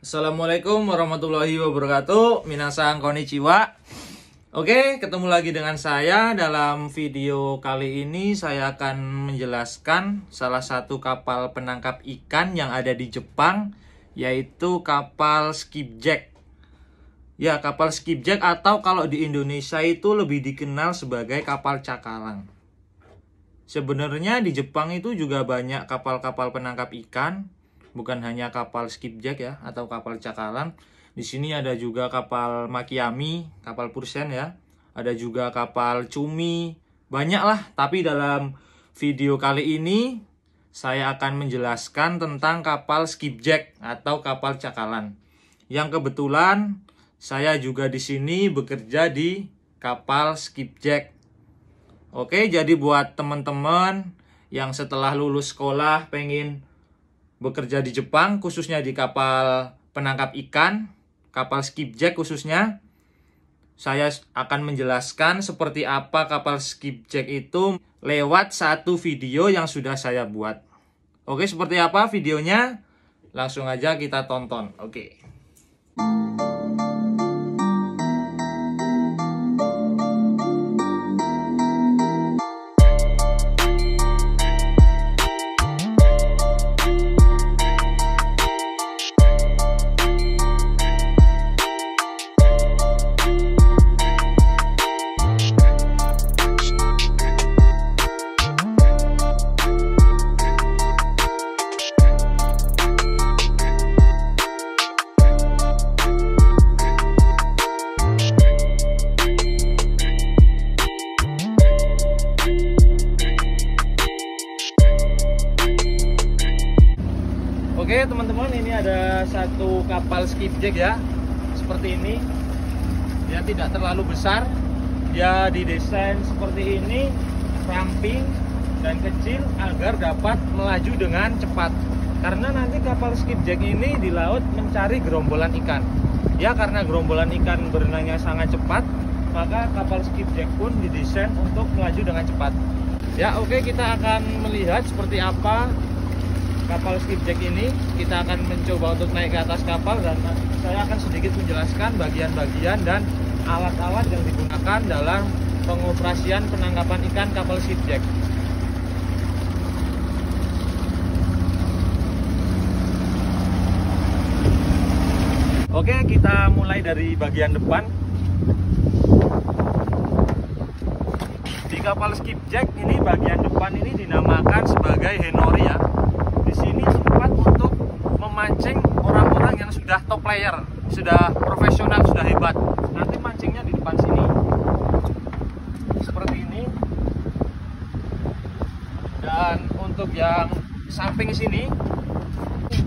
Assalamualaikum warahmatullahi wabarakatuh. Minasang konnichiwa. Oke, ketemu lagi dengan saya. Dalam video kali ini saya akan menjelaskan Salah satu kapal penangkap ikan yang ada di Jepang Yaitu kapal skipjack. Ya, kapal skipjack atau kalau di Indonesia itu lebih dikenal sebagai kapal cakalang. Sebenarnya di Jepang itu juga banyak kapal-kapal penangkap ikan bukan hanya kapal skipjack ya atau kapal cakalan. Di sini ada juga kapal Makiami, kapal Pursen ya. Ada juga kapal Cumi. Banyak lah, tapi dalam video kali ini saya akan menjelaskan tentang kapal skipjack atau kapal cakalan. Yang kebetulan saya juga di sini bekerja di kapal skipjack. Oke, jadi buat teman-teman yang setelah lulus sekolah pengen bekerja di Jepang, khususnya di kapal penangkap ikan, kapal skipjack khususnya. Saya akan menjelaskan seperti apa kapal skipjack itu lewat satu video yang sudah saya buat. Oke, seperti apa videonya? Langsung aja kita tonton. Oke. Oke teman-teman ini ada satu kapal skipjack ya Seperti ini. Dia tidak terlalu besar. Dia didesain seperti ini Ramping dan kecil Agar dapat melaju dengan cepat. Karena nanti kapal skipjack ini di laut mencari gerombolan ikan. Ya karena gerombolan ikan berenangnya sangat cepat Maka kapal skipjack pun didesain untuk melaju dengan cepat. Ya oke kita akan melihat seperti apa kapal skipjack ini kita akan mencoba untuk naik ke atas kapal dan saya akan sedikit menjelaskan bagian-bagian dan alat-alat yang digunakan dalam pengoperasian penangkapan ikan kapal skipjack. Oke, kita mulai dari bagian depan. Di kapal skipjack ini bagian depan ini dinamakan sebagai henori ya di sini tempat untuk memancing orang-orang yang sudah top player, sudah profesional, sudah hebat. Nanti mancingnya di depan sini. Seperti ini. Dan untuk yang samping sini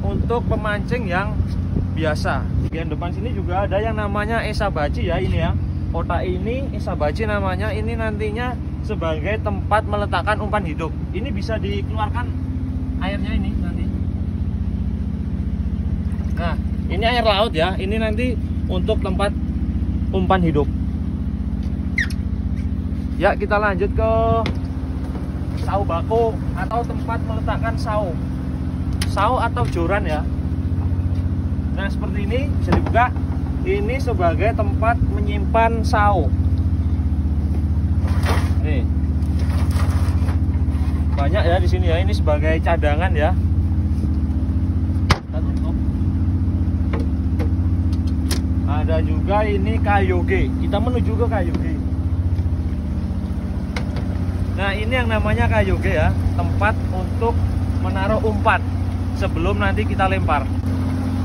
untuk pemancing yang biasa. Bagian depan sini juga ada yang namanya esabaci ya ini ya. Kotak ini esabaci namanya. Ini nantinya sebagai tempat meletakkan umpan hidup. Ini bisa dikeluarkan airnya ini nanti. Nah, ini air laut ya. Ini nanti untuk tempat umpan hidup. Ya, kita lanjut ke sau bako atau tempat meletakkan sau. Sau atau joran ya. Nah, seperti ini bisa dibuka. Ini sebagai tempat menyimpan sau. Nih, banyak ya di sini ya ini sebagai cadangan ya ada juga ini kayoge kita menuju ke kayoge nah ini yang namanya kayoge ya. Tempat untuk menaruh umpan sebelum nanti kita lempar.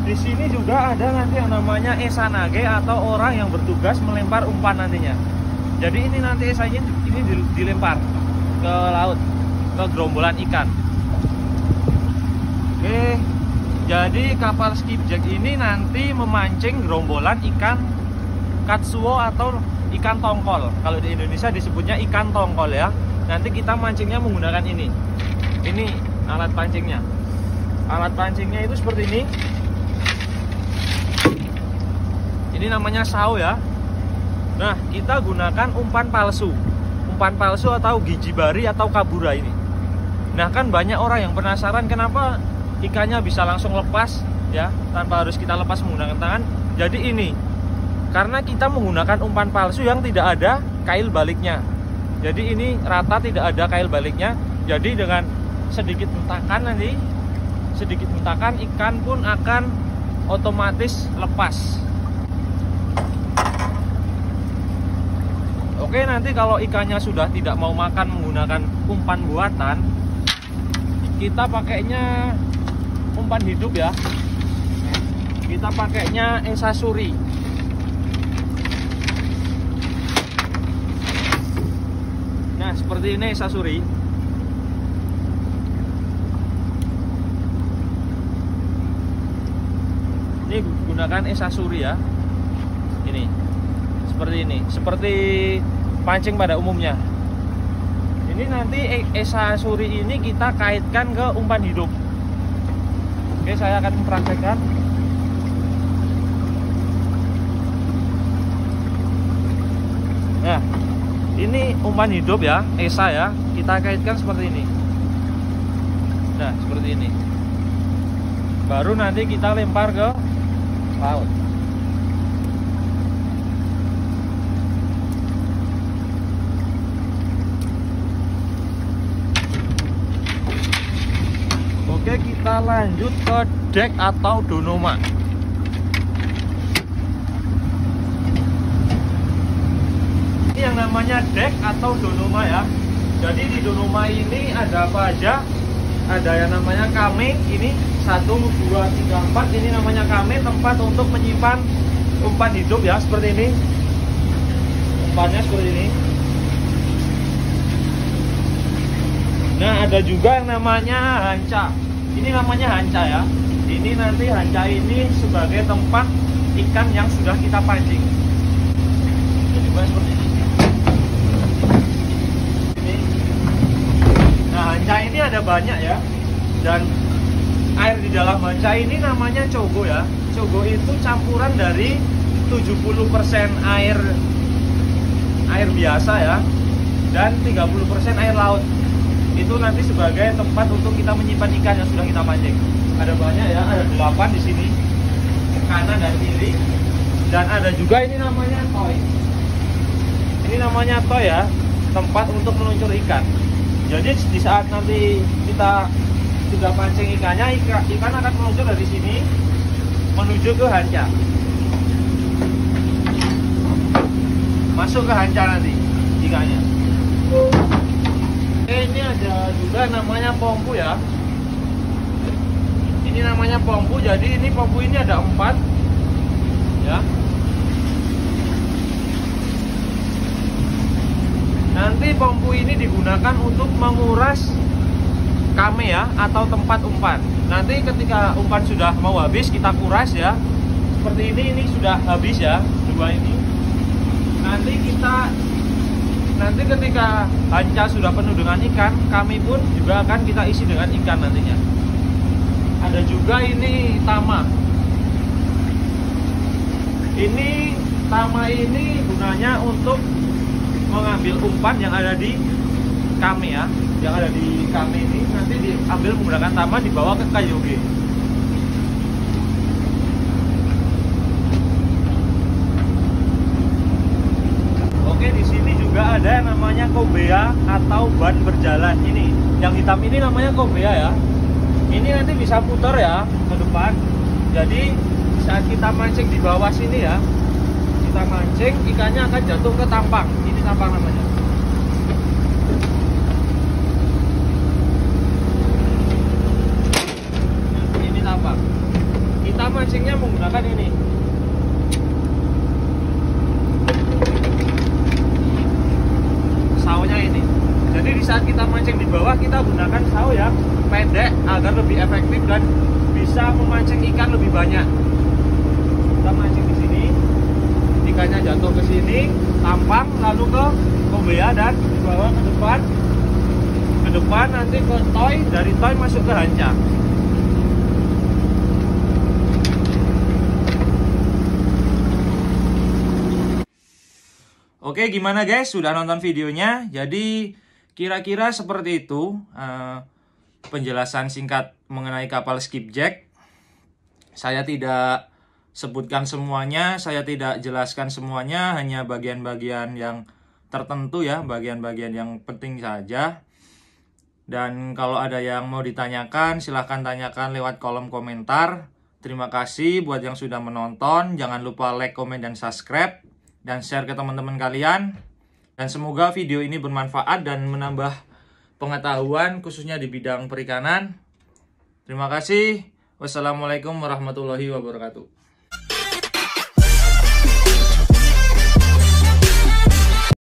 Di sini juga ada nanti yang namanya esanage atau orang yang bertugas melempar umpan nantinya. Jadi ini nanti esanya ini dilempar ke laut ke gerombolan ikan. Oke, jadi kapal skipjack ini nanti memancing gerombolan ikan katsuo atau ikan tongkol. Kalau di Indonesia disebutnya ikan tongkol ya. Nanti kita mancingnya menggunakan ini. Ini alat pancingnya. Alat pancingnya itu seperti ini. Ini namanya sao ya. Nah, kita gunakan umpan palsu. Umpan palsu atau gigi bari atau kabura ini. Nah kan banyak orang yang penasaran kenapa ikannya bisa langsung lepas ya tanpa harus kita lepas menggunakan tangan. Jadi ini karena kita menggunakan umpan palsu yang tidak ada kail baliknya. Jadi ini rata tidak ada kail baliknya. Jadi dengan sedikit hentakan nanti sedikit hentakan ikan pun akan otomatis lepas. Oke nanti kalau ikannya sudah tidak mau makan menggunakan umpan buatan kita pakainya umpan hidup ya. Kita pakainya esasuri. Nah seperti ini esasuri. Ini gunakan esasuri ya. Ini. Seperti ini. Seperti pancing pada umumnya. Ini nanti esa suri ini kita kaitkan ke umpan hidup oke saya akan mempraktekkan. Nah ini umpan hidup ya esa ya. Kita kaitkan seperti ini. Nah seperti ini. Baru nanti kita lempar ke laut Oke lanjut ke deck atau donoma? Ini yang namanya deck atau donoma ya. Jadi di donoma ini ada apa aja? Ada yang namanya kame Ini 1, 2, 3, 4 Ini namanya kame tempat untuk menyimpan umpan hidup ya Seperti ini. Umpannya seperti ini. Nah ada juga yang namanya hanca Ini namanya hanca ya. Ini nanti hanca ini sebagai tempat ikan yang sudah kita pancing. Juga seperti ini. Nah hanca ini ada banyak ya. Dan air di dalam hanca ini namanya cogo ya. Cogo itu campuran dari 70% air air biasa ya dan 30% air laut itu nanti sebagai tempat untuk kita menyimpan ikan yang sudah kita pancing. Ada banyak ya, ada delapan di sini, kanan dan kiri, dan ada juga ini namanya toy. Ini namanya toy ya, tempat untuk meluncur ikan. Jadi di saat nanti kita sudah pancing ikannya, ikan akan meluncur dari sini menuju ke hanca. Masuk ke hanca nanti ikannya ini ada juga namanya pompu ya. Ini namanya pompu jadi ini pompu ini ada empat. Ya. Nanti pompu ini digunakan untuk menguras kame ya atau tempat umpan. Nanti ketika umpan sudah mau habis kita kuras ya. Seperti ini ini sudah habis ya dua ini. Nanti kita nanti ketika hanca sudah penuh dengan ikan kami pun juga akan kita isi dengan ikan nantinya. Ada juga ini tama. Ini tama ini gunanya untuk mengambil umpan yang ada di kami ya yang ada di kami ini. Nanti diambil menggunakan tama dibawa ke kayoge Oke di sini juga ada yang namanya kobea atau ban berjalan ini. Yang hitam ini namanya kobea ya. Ini nanti bisa putar ya ke depan. Jadi saat kita mancing di bawah sini ya, kita mancing ikannya akan jatuh ke tampang. Ini tampang namanya. Nah, ini tampang. Kita mancingnya menggunakan ini. saunya ini jadi di saat kita mancing di bawah kita gunakan sau yang pendek agar lebih efektif dan bisa memancing ikan lebih banyak kita mancing di sini ikannya jatuh ke sini tampang lalu ke kobea dan dibawa ke depan ke depan nanti ke toy dari toy masuk ke hanca Oke, gimana guys? Sudah nonton videonya? Jadi, kira-kira seperti itu uh, penjelasan singkat mengenai kapal skipjack. Saya tidak sebutkan semuanya, saya tidak jelaskan semuanya, hanya bagian-bagian yang tertentu ya, bagian-bagian yang penting saja. Dan kalau ada yang mau ditanyakan, silahkan tanyakan lewat kolom komentar. Terima kasih buat yang sudah menonton. Jangan lupa like, komen, dan subscribe. Dan share ke teman-teman kalian. Dan semoga video ini bermanfaat dan menambah pengetahuan khususnya di bidang perikanan. Terima kasih. Wassalamualaikum warahmatullahi wabarakatuh.